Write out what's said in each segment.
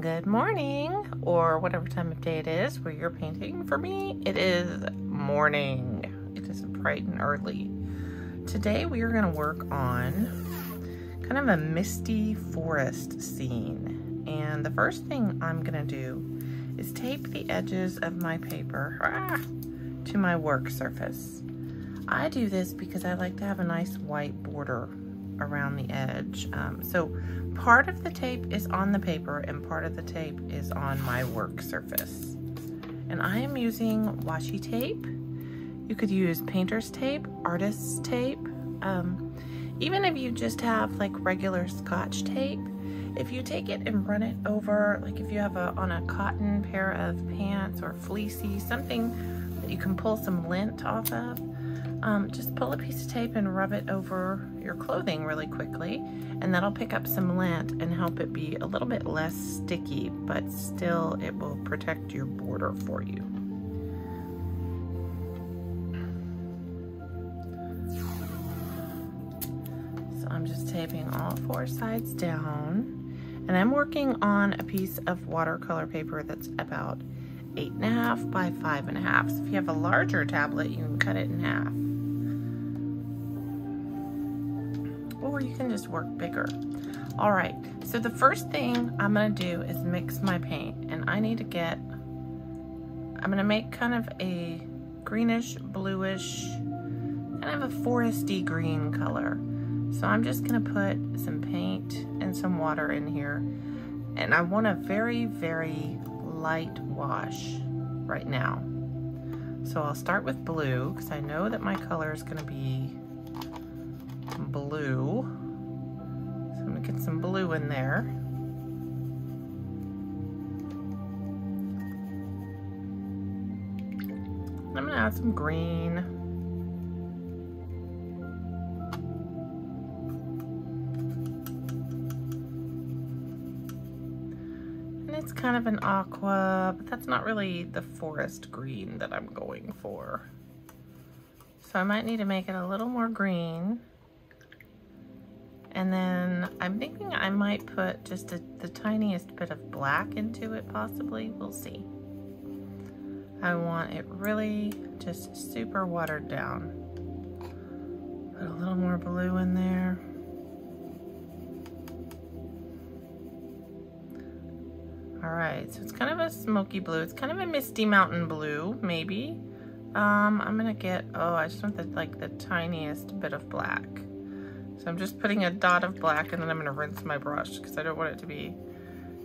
Good morning, or whatever time of day it is where you're painting. For me, it is morning. It is bright and early. Today we are going to work on kind of a misty forest scene. And the first thing I'm going to do is tape the edges of my paper ah, to my work surface. I do this because I like to have a nice white border around the edge. Um, so part of the tape is on the paper and part of the tape is on my work surface. And I am using washi tape. You could use painter's tape, artist's tape. Um, even if you just have like regular scotch tape, if you take it and run it over, like if you have a on a cotton pair of pants or fleecy, something that you can pull some lint off of, um, just pull a piece of tape and rub it over your clothing really quickly and that'll pick up some lint and help it be a little bit less sticky but still it will protect your border for you. So I'm just taping all four sides down and I'm working on a piece of watercolor paper that's about eight and a half by five and a half. So if you have a larger tablet, you can cut it in half. Or you can just work bigger. All right, so the first thing I'm gonna do is mix my paint and I need to get, I'm gonna make kind of a greenish, bluish, kind of a foresty green color. So I'm just gonna put some paint and some water in here. And I want a very, very light wash right now. So I'll start with blue because I know that my color is gonna be blue. So I'm gonna get some blue in there. I'm gonna add some green. And it's kind of an aqua, but that's not really the forest green that I'm going for. So I might need to make it a little more green. And then I'm thinking I might put just a, the tiniest bit of black into it possibly. We'll see. I want it really just super watered down. Put a little more blue in there. All right, so it's kind of a smoky blue. It's kind of a misty mountain blue, maybe. Um, I'm gonna get, oh, I just want the, like the tiniest bit of black. So I'm just putting a dot of black and then I'm gonna rinse my brush because I don't want it to be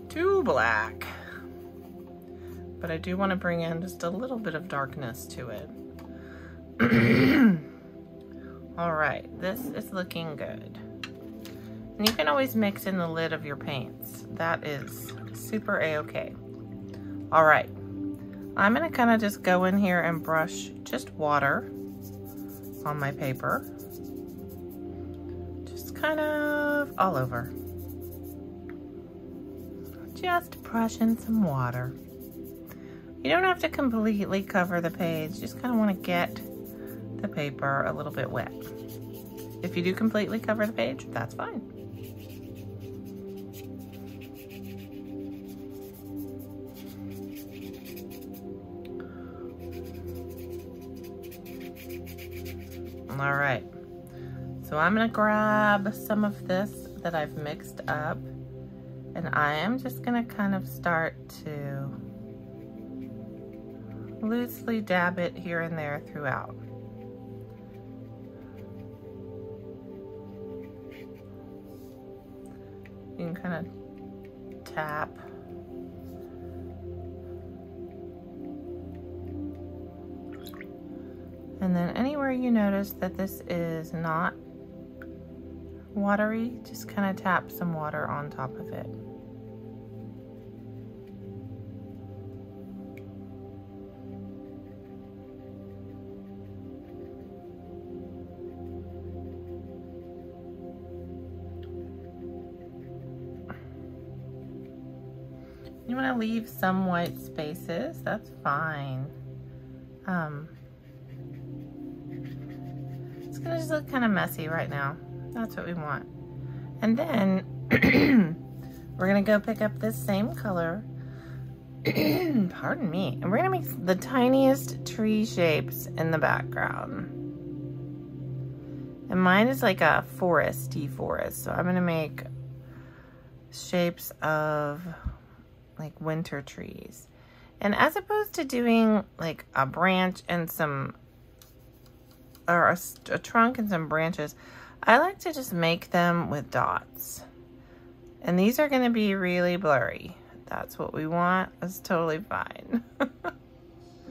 too black. But I do want to bring in just a little bit of darkness to it. All right, this is looking good. And you can always mix in the lid of your paints. That is super a-okay. All right, I'm gonna kind of just go in here and brush just water on my paper kind of all over. Just brush in some water. You don't have to completely cover the page, just kind of want to get the paper a little bit wet. If you do completely cover the page, that's fine. All right. So I'm gonna grab some of this that I've mixed up and I am just gonna kind of start to loosely dab it here and there throughout. You can kind of tap And then anywhere you notice that this is not watery, just kind of tap some water on top of it. You want to leave some white spaces, that's fine. Um, it's gonna just look kind of messy right now. That's what we want. And then we're gonna go pick up this same color. Pardon me. And we're gonna make the tiniest tree shapes in the background. And mine is like a foresty forest. So I'm gonna make shapes of like winter trees. And as opposed to doing like a branch and some, or a, a trunk and some branches, I like to just make them with dots. And these are gonna be really blurry. That's what we want, that's totally fine.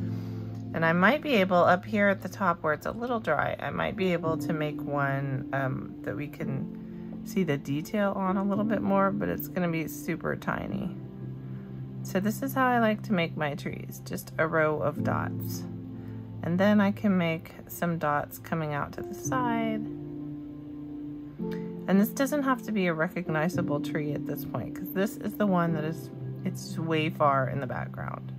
and I might be able, up here at the top where it's a little dry, I might be able to make one um, that we can see the detail on a little bit more, but it's gonna be super tiny. So this is how I like to make my trees, just a row of dots. And then I can make some dots coming out to the side. And this doesn't have to be a recognizable tree at this point because this is the one that is, it's way far in the background.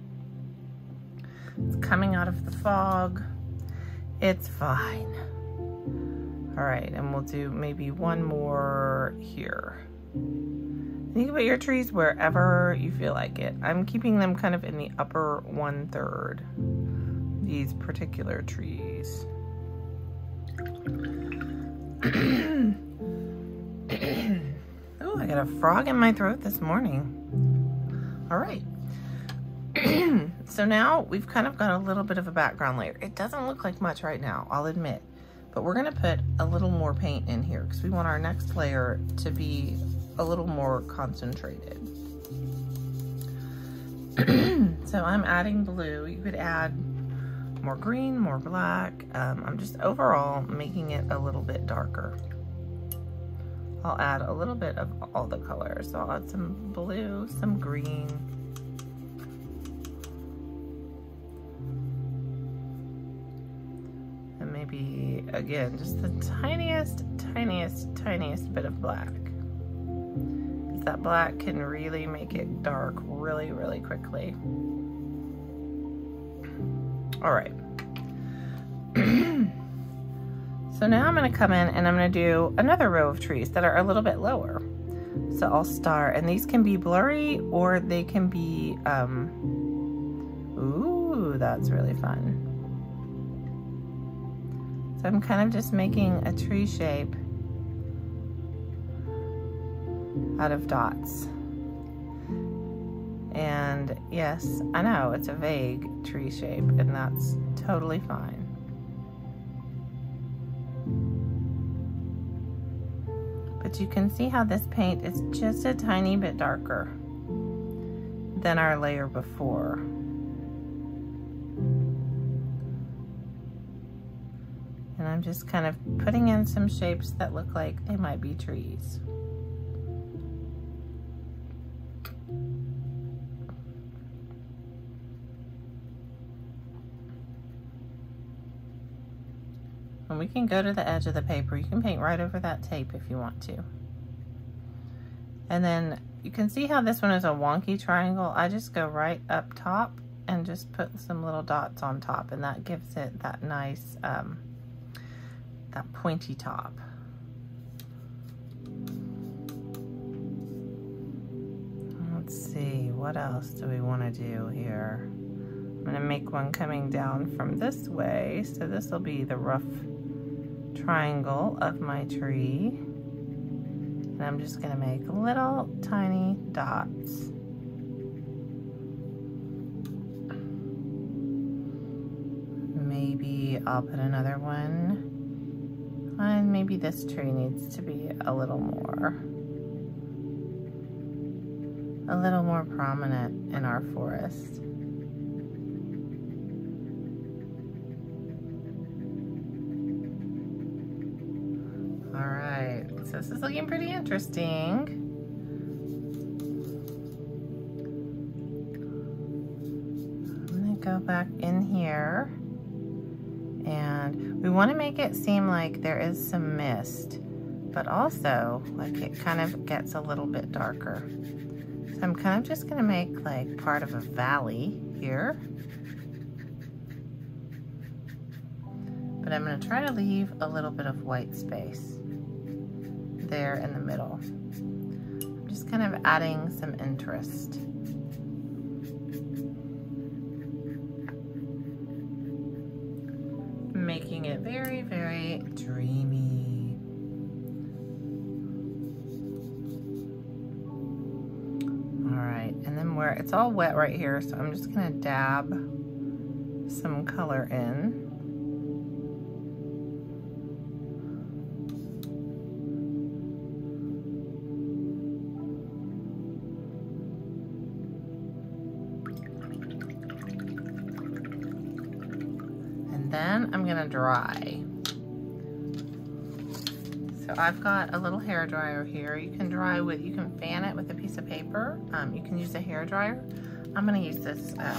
It's coming out of the fog. It's fine. All right, and we'll do maybe one more here. You can put your trees wherever you feel like it. I'm keeping them kind of in the upper one third, these particular trees. oh, I got a frog in my throat this morning. All right. so now we've kind of got a little bit of a background layer. It doesn't look like much right now, I'll admit. But we're gonna put a little more paint in here because we want our next layer to be a little more concentrated. so I'm adding blue. You could add more green, more black. Um, I'm just overall making it a little bit darker. I'll add a little bit of all the colors. So I'll add some blue, some green, and maybe, again, just the tiniest, tiniest, tiniest bit of black that black can really make it dark really, really quickly. All right. So now I'm gonna come in and I'm gonna do another row of trees that are a little bit lower. So I'll start, and these can be blurry or they can be, um, ooh, that's really fun. So I'm kind of just making a tree shape out of dots. And yes, I know it's a vague tree shape and that's totally fine. But you can see how this paint is just a tiny bit darker than our layer before. And I'm just kind of putting in some shapes that look like they might be trees. And we can go to the edge of the paper. You can paint right over that tape if you want to. And then you can see how this one is a wonky triangle. I just go right up top and just put some little dots on top and that gives it that nice, um, that pointy top. Let's see, what else do we want to do here? I'm going to make one coming down from this way. So this will be the rough triangle of my tree. And I'm just gonna make little tiny dots. Maybe I'll put another one. And maybe this tree needs to be a little more, a little more prominent in our forest. This is looking pretty interesting. I'm gonna go back in here and we wanna make it seem like there is some mist, but also like it kind of gets a little bit darker. So I'm kind of just gonna make like part of a valley here. But I'm gonna try to leave a little bit of white space there in the middle. I'm just kind of adding some interest. Making it very, very dreamy. All right, and then where it's all wet right here, so I'm just gonna dab some color in. Dry. So I've got a little hair dryer here. You can dry with, you can fan it with a piece of paper. Um, you can use a hair dryer. I'm gonna use this uh,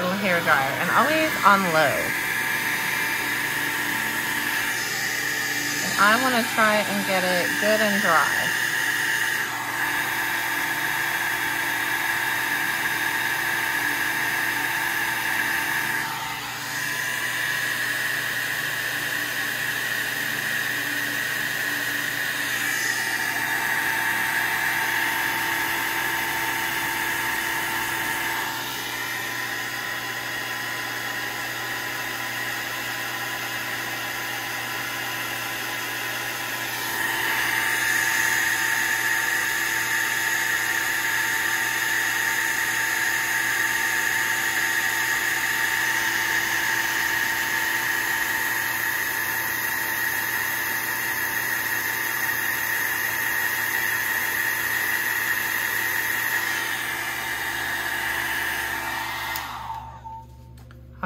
little hair dryer and always on low. And I wanna try and get it good and dry.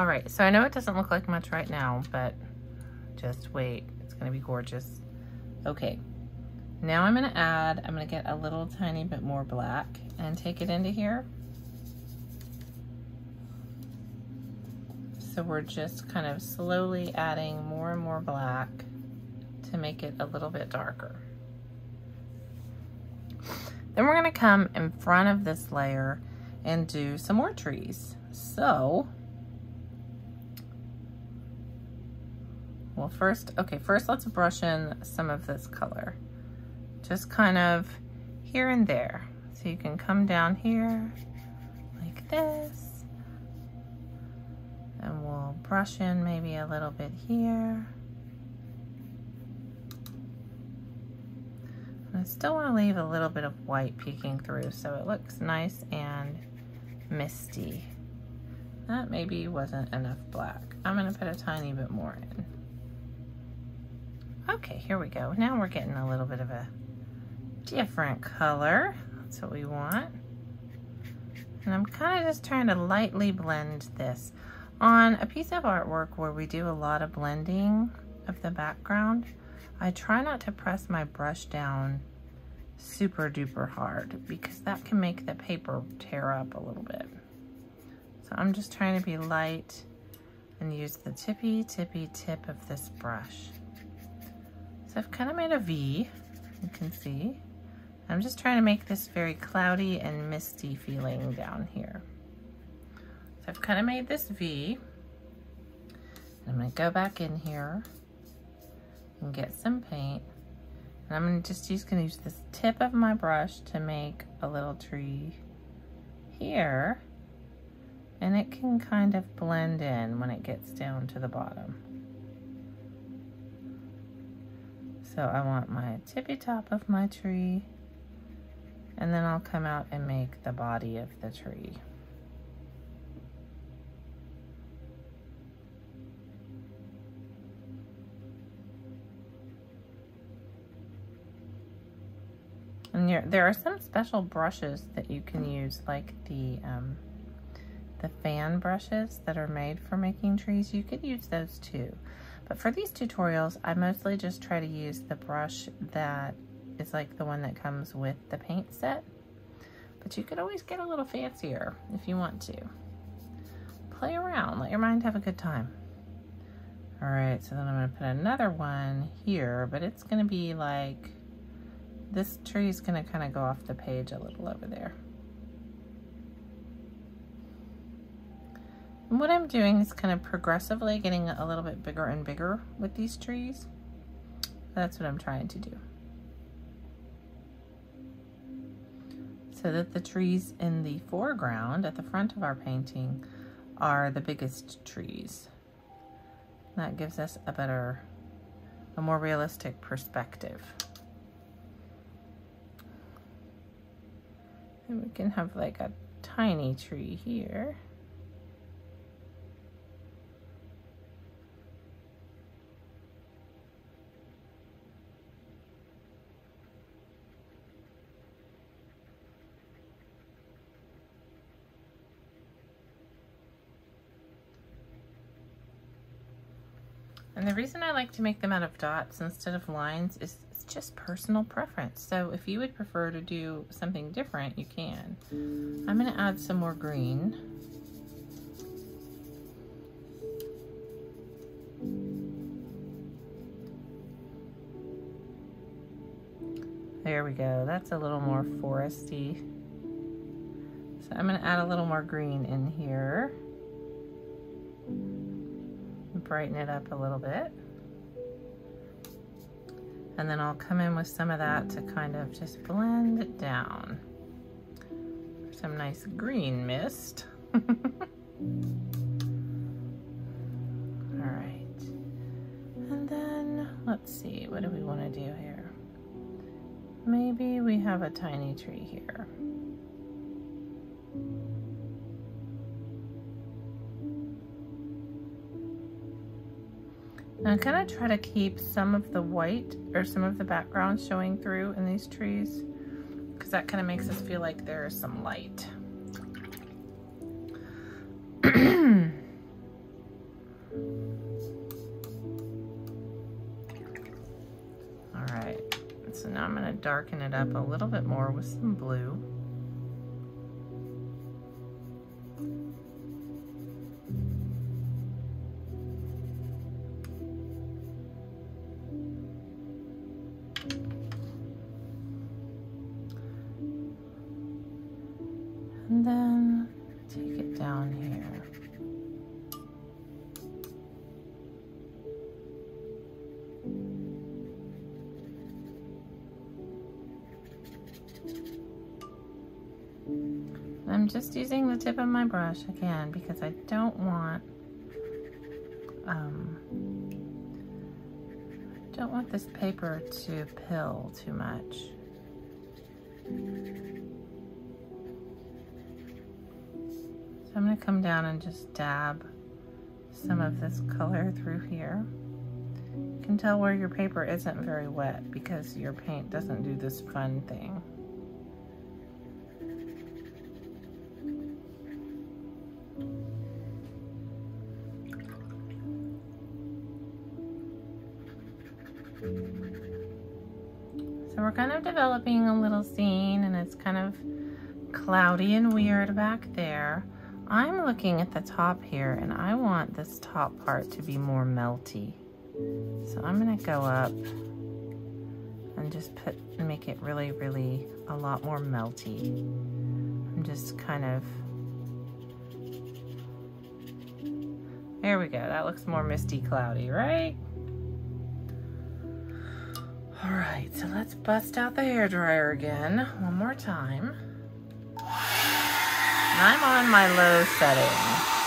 All right, so I know it doesn't look like much right now, but just wait, it's gonna be gorgeous. Okay, now I'm gonna add, I'm gonna get a little tiny bit more black and take it into here. So we're just kind of slowly adding more and more black to make it a little bit darker. Then we're gonna come in front of this layer and do some more trees. So Well, first, okay, first let's brush in some of this color. Just kind of here and there. So you can come down here like this. And we'll brush in maybe a little bit here. And I still want to leave a little bit of white peeking through so it looks nice and misty. That maybe wasn't enough black. I'm going to put a tiny bit more in. Okay, here we go. Now we're getting a little bit of a different color. That's what we want. And I'm kind of just trying to lightly blend this. On a piece of artwork where we do a lot of blending of the background, I try not to press my brush down super duper hard because that can make the paper tear up a little bit. So I'm just trying to be light and use the tippy tippy tip of this brush. So I've kind of made a V, you can see. I'm just trying to make this very cloudy and misty feeling down here. So I've kind of made this V. I'm gonna go back in here and get some paint. And I'm gonna just gonna use this tip of my brush to make a little tree here. And it can kind of blend in when it gets down to the bottom. So I want my tippy top of my tree and then I'll come out and make the body of the tree. And there are some special brushes that you can use, like the um, the fan brushes that are made for making trees. You could use those too. But for these tutorials, I mostly just try to use the brush that is like the one that comes with the paint set. But you could always get a little fancier if you want to. Play around, let your mind have a good time. All right, so then I'm gonna put another one here, but it's gonna be like, this tree is gonna kind of go off the page a little over there. And what I'm doing is kind of progressively getting a little bit bigger and bigger with these trees. That's what I'm trying to do. so that the trees in the foreground at the front of our painting are the biggest trees. That gives us a better, a more realistic perspective. And we can have like a tiny tree here. And the reason I like to make them out of dots instead of lines is it's just personal preference. So if you would prefer to do something different, you can. I'm gonna add some more green. There we go, that's a little more foresty. So I'm gonna add a little more green in here brighten it up a little bit. And then I'll come in with some of that to kind of just blend it down. Some nice green mist. All right. And then, let's see, what do we want to do here? Maybe we have a tiny tree here. I'm gonna try to keep some of the white or some of the background showing through in these trees because that kind of makes us feel like there is some light. All right, so now I'm gonna darken it up a little bit more with some blue. Brush again because I don't want um, don't want this paper to pill too much. So I'm going to come down and just dab some of this color through here. You can tell where your paper isn't very wet because your paint doesn't do this fun thing. We're kind of developing a little scene and it's kind of cloudy and weird back there. I'm looking at the top here and I want this top part to be more melty. So I'm gonna go up and just put make it really, really a lot more melty. I'm just kind of, there we go. That looks more misty cloudy, right? All right, so let's bust out the hair dryer again one more time. I'm on my low setting.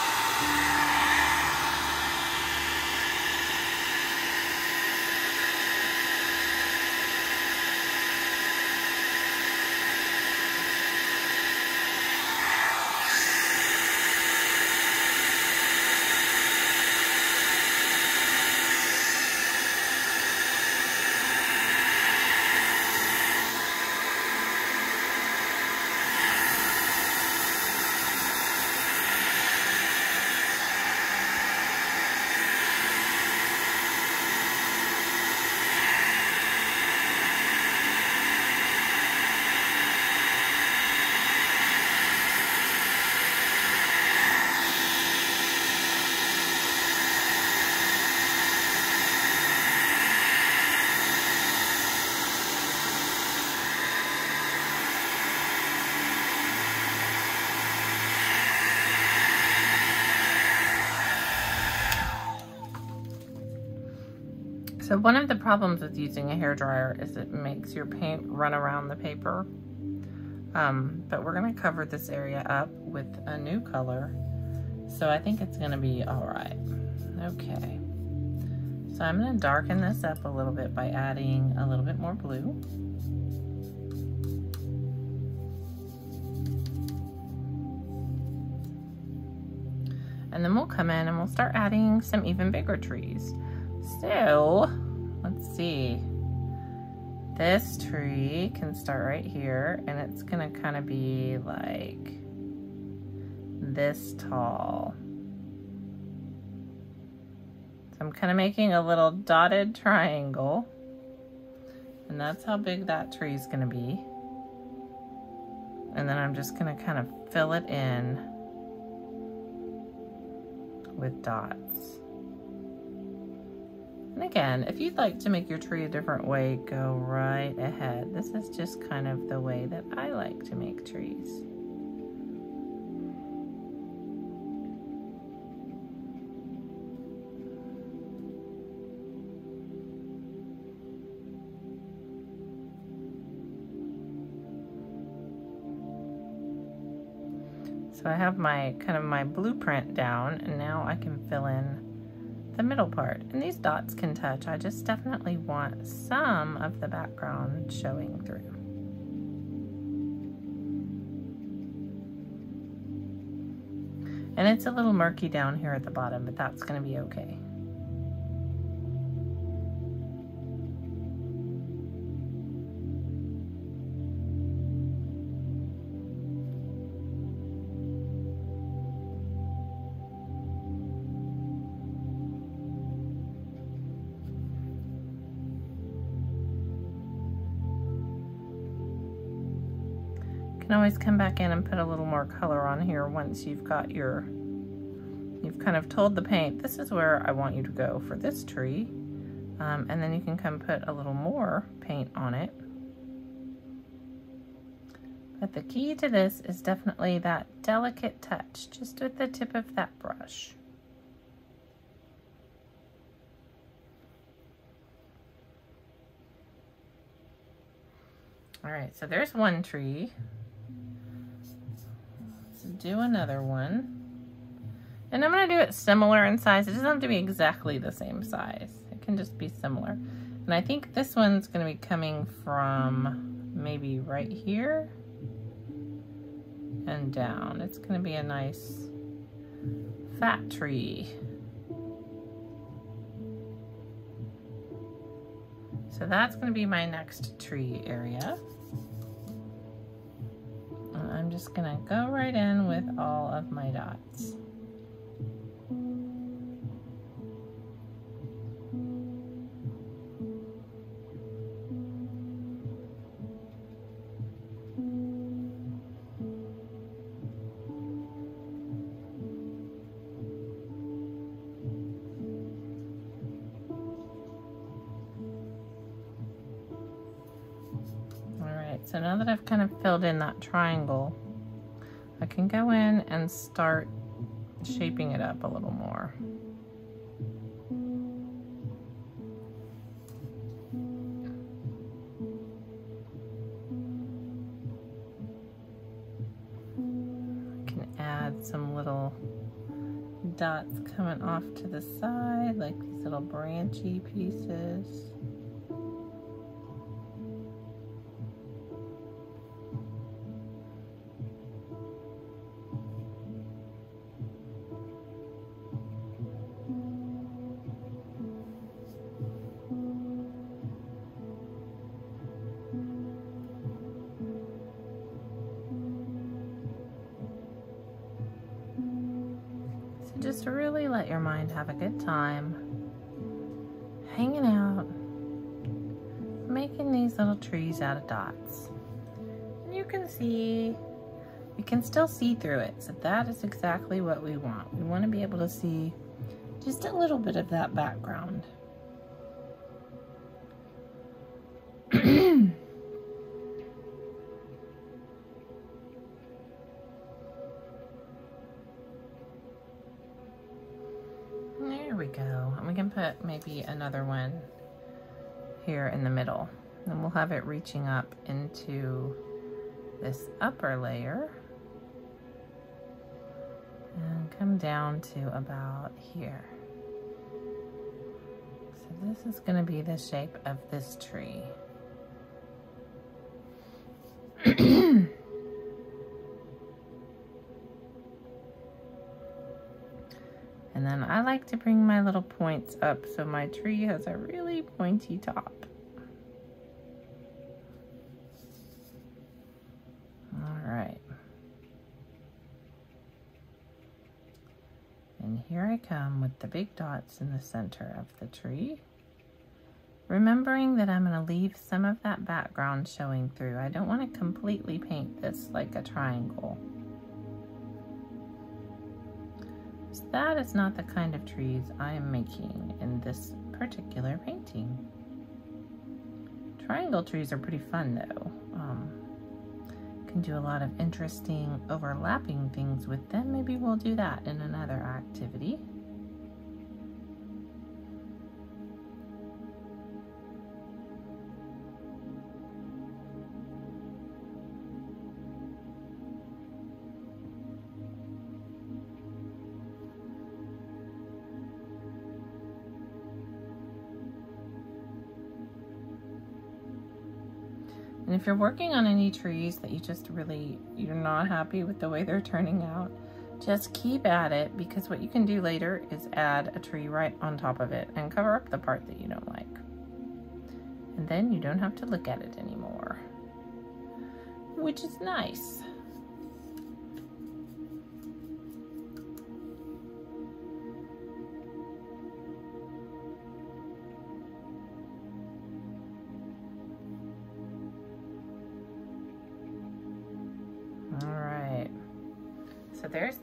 One of the problems with using a hair dryer is it makes your paint run around the paper. Um, but we're gonna cover this area up with a new color. So I think it's gonna be all right. Okay. So I'm gonna darken this up a little bit by adding a little bit more blue. And then we'll come in and we'll start adding some even bigger trees. So, see. This tree can start right here and it's gonna kind of be like this tall. So I'm kind of making a little dotted triangle and that's how big that tree is gonna be. And then I'm just gonna kind of fill it in with dots. And again, if you'd like to make your tree a different way, go right ahead. This is just kind of the way that I like to make trees. So I have my kind of my blueprint down and now I can fill in the middle part. And these dots can touch. I just definitely want some of the background showing through. And it's a little murky down here at the bottom, but that's gonna be okay. Always come back in and put a little more color on here once you've got your, you've kind of told the paint, this is where I want you to go for this tree. Um, and then you can come put a little more paint on it. But the key to this is definitely that delicate touch, just with the tip of that brush. All right, so there's one tree do another one. And I'm gonna do it similar in size. It doesn't have to be exactly the same size. It can just be similar. And I think this one's gonna be coming from maybe right here and down. It's gonna be a nice fat tree. So that's gonna be my next tree area. Just gonna go right in with all of my dots. All right, so now that I've kind of filled in that triangle, can go in and start shaping it up a little more. I can add some little dots coming off to the side, like these little branchy pieces. Can still see through it. So that is exactly what we want. We want to be able to see just a little bit of that background. There we go. And we can put maybe another one here in the middle. And we'll have it reaching up into this upper layer and come down to about here. So this is going to be the shape of this tree. And then I like to bring my little points up so my tree has a really pointy top. All right. And here I come with the big dots in the center of the tree. Remembering that I'm going to leave some of that background showing through. I don't want to completely paint this like a triangle. So that is not the kind of trees I am making in this particular painting. Triangle trees are pretty fun though. Um, can do a lot of interesting overlapping things with them. Maybe we'll do that in another activity. And if you're working on any trees that you just really, you're not happy with the way they're turning out, just keep at it because what you can do later is add a tree right on top of it and cover up the part that you don't like. And then you don't have to look at it anymore, which is nice.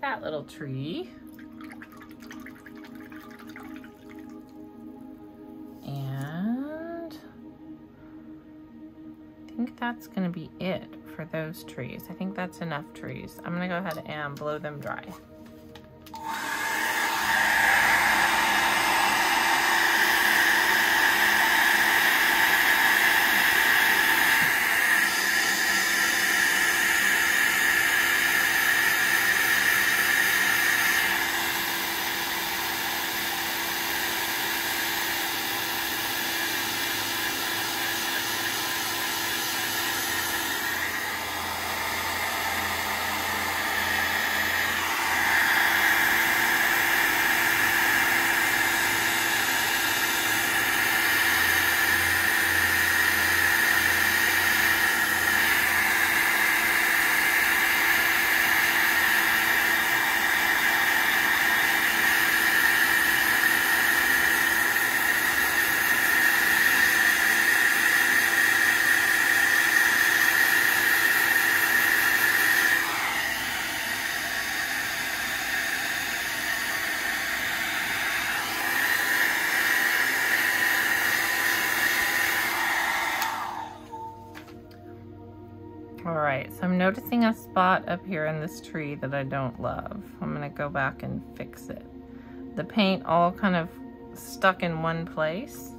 That little tree. And I think that's gonna be it for those trees. I think that's enough trees. I'm gonna go ahead and blow them dry. All right, so I'm noticing a spot up here in this tree that I don't love. I'm gonna go back and fix it. The paint all kind of stuck in one place.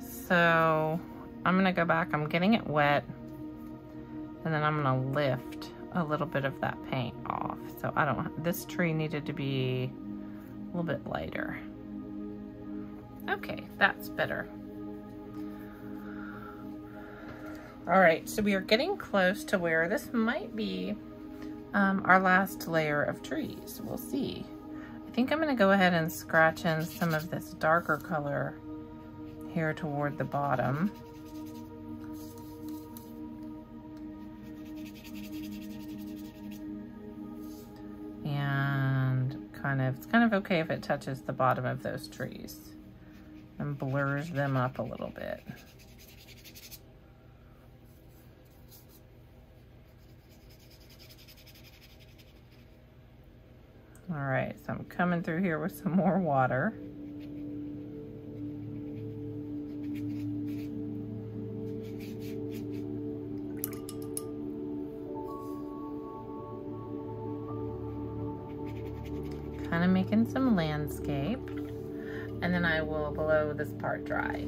So I'm gonna go back, I'm getting it wet, and then I'm gonna lift a little bit of that paint off. So I don't, this tree needed to be a little bit lighter. Okay, that's better. All right, so we are getting close to where this might be um, our last layer of trees. We'll see. I think I'm gonna go ahead and scratch in some of this darker color here toward the bottom. And kind of, it's kind of okay if it touches the bottom of those trees and blurs them up a little bit. All right, so I'm coming through here with some more water. Kind of making some landscape. And then I will blow this part dry.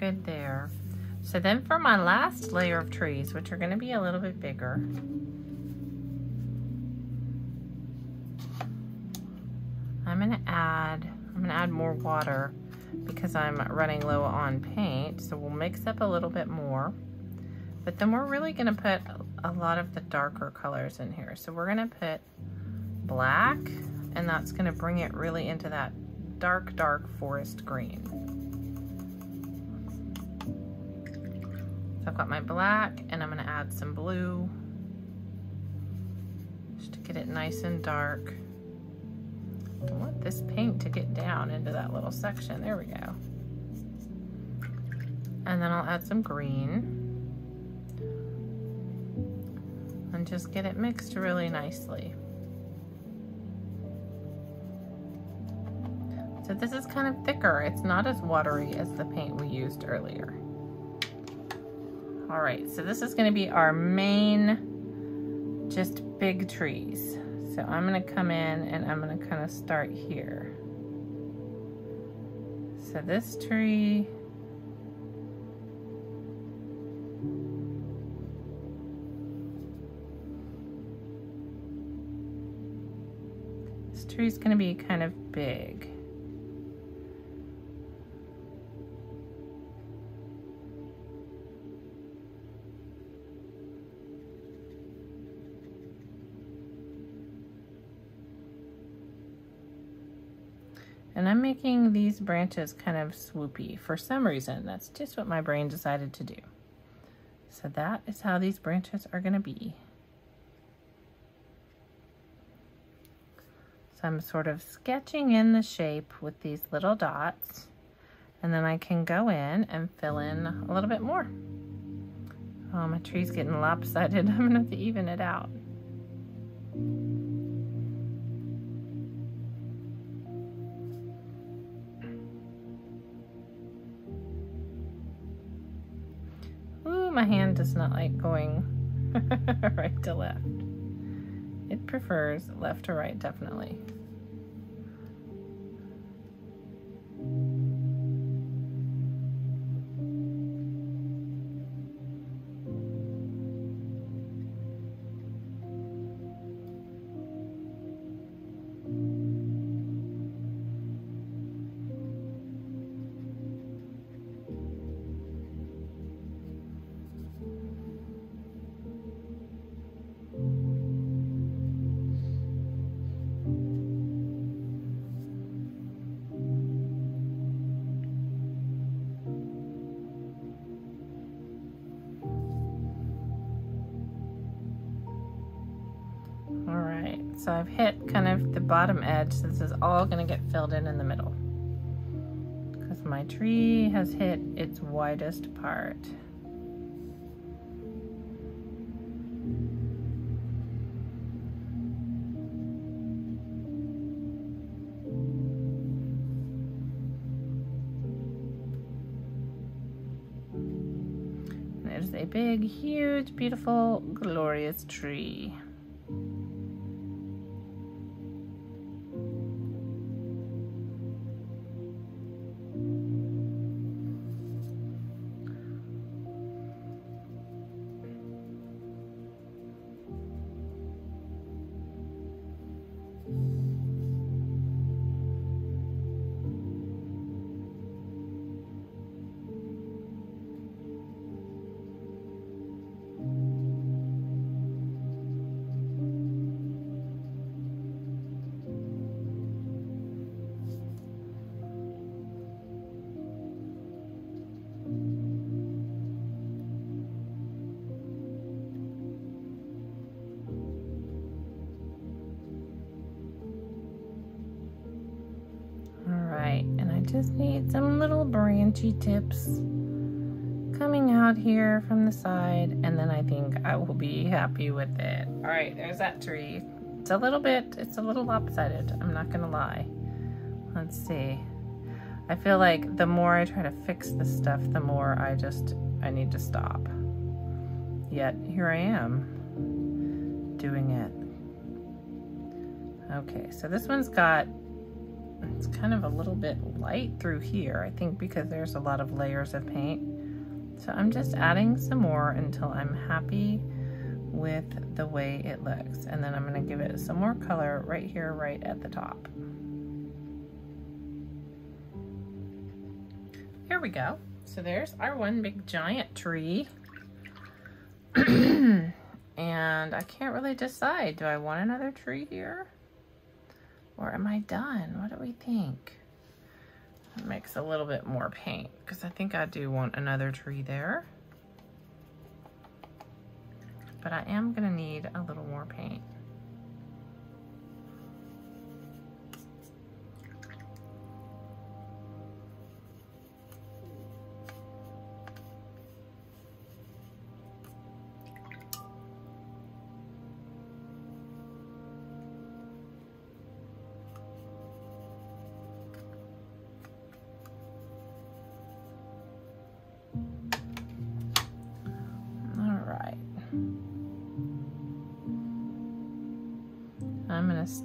Good there. So then for my last layer of trees, which are gonna be a little bit bigger, I'm gonna add, I'm gonna add more water because I'm running low on paint. So we'll mix up a little bit more. But then we're really gonna put a lot of the darker colors in here. So we're gonna put black, and that's gonna bring it really into that dark, dark forest green. I've got my black, and I'm gonna add some blue, just to get it nice and dark. I want this paint to get down into that little section. There we go. And then I'll add some green. And just get it mixed really nicely. So this is kind of thicker. It's not as watery as the paint we used earlier. All right, so this is gonna be our main, just big trees. So I'm gonna come in and I'm gonna kind of start here. So this tree, this tree is gonna be kind of big. And I'm making these branches kind of swoopy for some reason. That's just what my brain decided to do. So that is how these branches are going to be. So I'm sort of sketching in the shape with these little dots. And then I can go in and fill in a little bit more. Oh, my tree's getting lopsided. I'm going to have to even it out. My hand does not like going right to left. It prefers left to right, definitely. So I've hit kind of the bottom edge. So this is all gonna get filled in in the middle. Because my tree has hit its widest part. There's a big, huge, beautiful, glorious tree. Just need some little branchy tips coming out here from the side and then I think I will be happy with it. All right, there's that tree. It's a little bit, it's a little lopsided, I'm not gonna lie. Let's see. I feel like the more I try to fix this stuff, the more I just, I need to stop. Yet, here I am doing it. Okay, so this one's got it's kind of a little bit light through here, I think because there's a lot of layers of paint. So I'm just adding some more until I'm happy with the way it looks. And then I'm gonna give it some more color right here, right at the top. There we go. So there's our one big giant tree. and I can't really decide. Do I want another tree here? Or am I done? What do we think? Makes a little bit more paint because I think I do want another tree there. But I am gonna need a little more paint.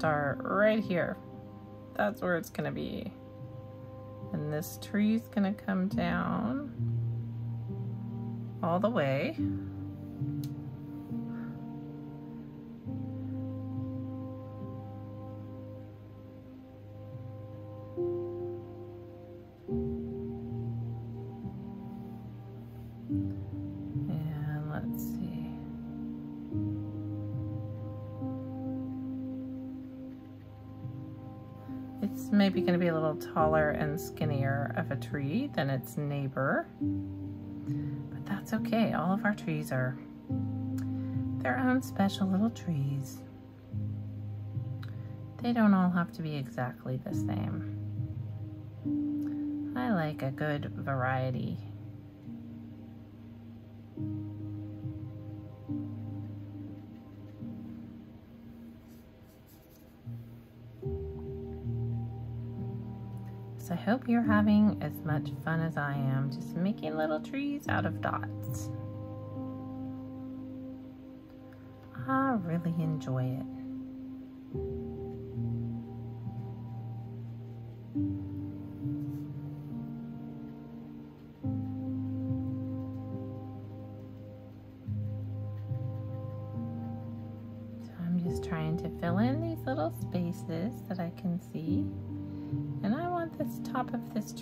Start right here. That's where it's gonna be. And this tree's gonna come down all the way. Little taller and skinnier of a tree than its neighbor. But that's okay. All of our trees are their own special little trees. They don't all have to be exactly the same. I like a good variety. So I hope you're having as much fun as I am, just making little trees out of dots. I really enjoy it.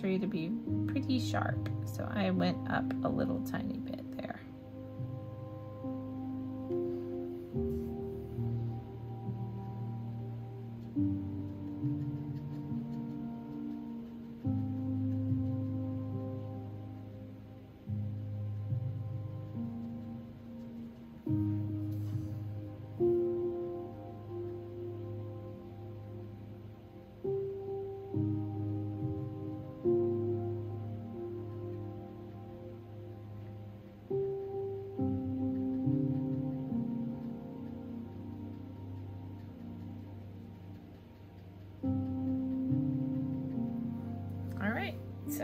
To be pretty sharp. So I went up a little tiny bit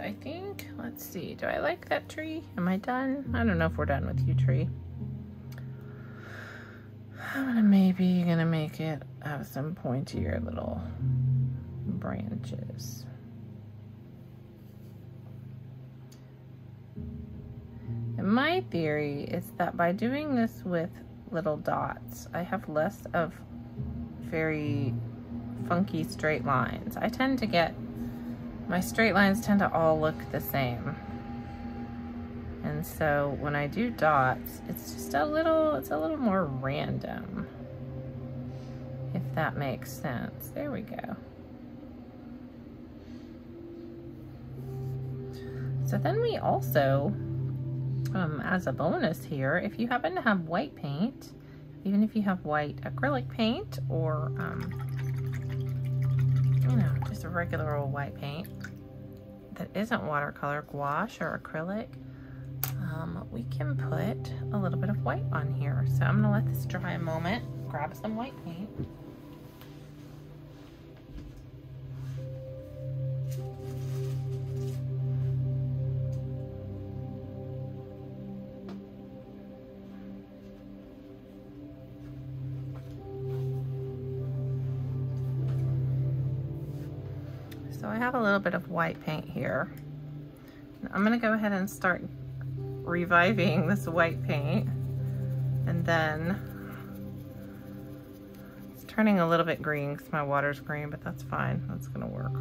I think, let's see, do I like that tree? Am I done? I don't know if we're done with you, tree. I'm gonna maybe gonna make it have some pointier little branches. And my theory is that by doing this with little dots, I have less of very funky straight lines. I tend to get my straight lines tend to all look the same. And so when I do dots, it's just a little, it's a little more random. If that makes sense. There we go. So then we also, um, as a bonus here, if you happen to have white paint, even if you have white acrylic paint or, um, you know, just a regular old white paint, that isn't watercolor, gouache or acrylic, um, we can put a little bit of white on here. So I'm gonna let this dry a moment, grab some white paint. I have a little bit of white paint here. I'm gonna go ahead and start reviving this white paint. And then it's turning a little bit green because my water's green, but that's fine. That's gonna work.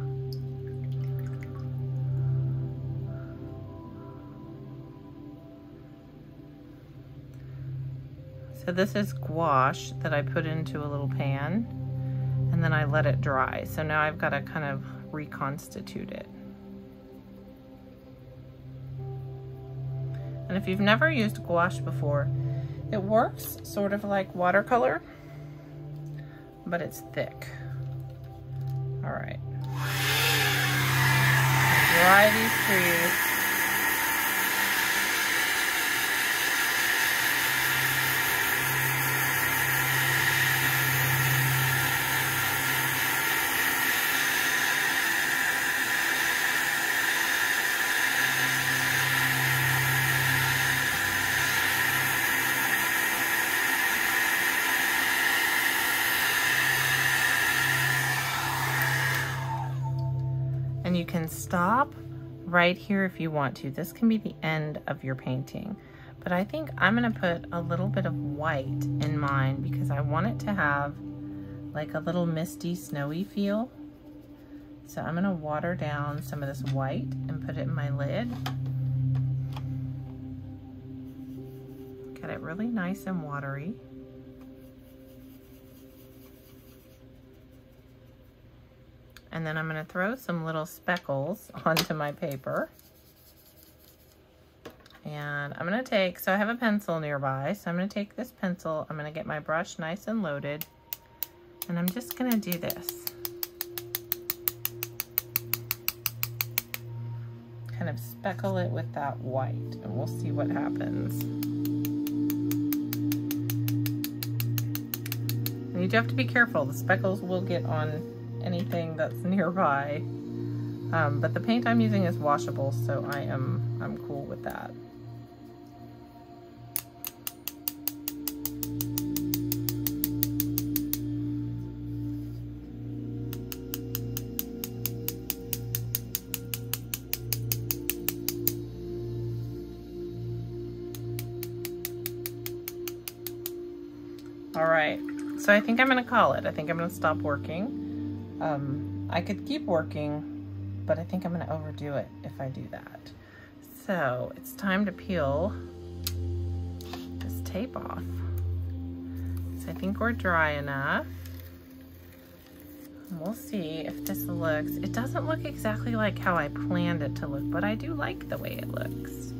So this is gouache that I put into a little pan and then I let it dry. So now I've got to kind of reconstitute it. And if you've never used gouache before, it works sort of like watercolor, but it's thick. All right. Dry these trees. And you can stop right here if you want to. This can be the end of your painting. But I think I'm gonna put a little bit of white in mine because I want it to have like a little misty, snowy feel. So I'm gonna water down some of this white and put it in my lid. Get it really nice and watery. And then I'm gonna throw some little speckles onto my paper. And I'm gonna take, so I have a pencil nearby, so I'm gonna take this pencil, I'm gonna get my brush nice and loaded, and I'm just gonna do this. Kind of speckle it with that white, and we'll see what happens. And you do have to be careful, the speckles will get on anything that's nearby. Um, but the paint I'm using is washable, so I am I'm cool with that. All right, so I think I'm gonna call it. I think I'm gonna stop working. Um, I could keep working, but I think I'm gonna overdo it if I do that. So it's time to peel this tape off. So I think we're dry enough. We'll see if this looks, it doesn't look exactly like how I planned it to look, but I do like the way it looks.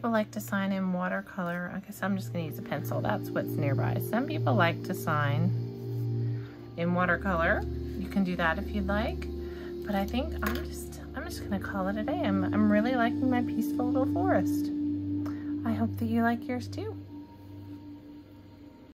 People like to sign in watercolor. I guess I'm just gonna use a pencil. That's what's nearby. Some people like to sign in watercolor. You can do that if you'd like. But I think I'm just, I'm just gonna call it a day. I'm, I'm really liking my peaceful little forest. I hope that you like yours too.